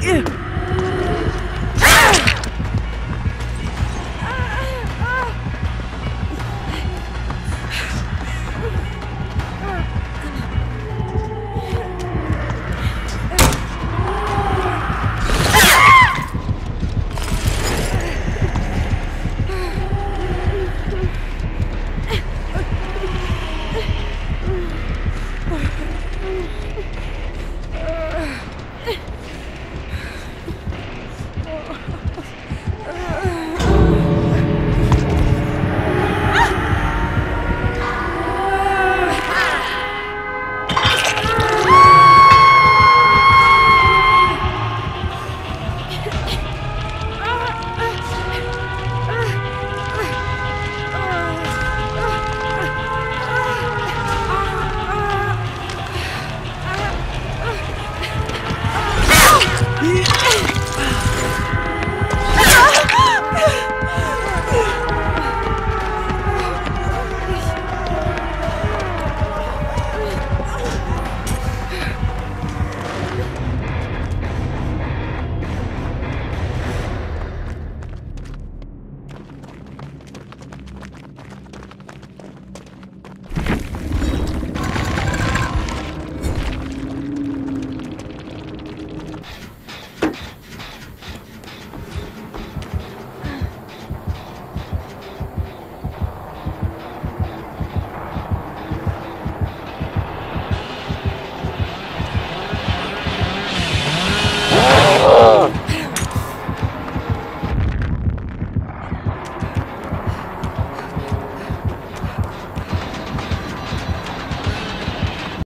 Yeah.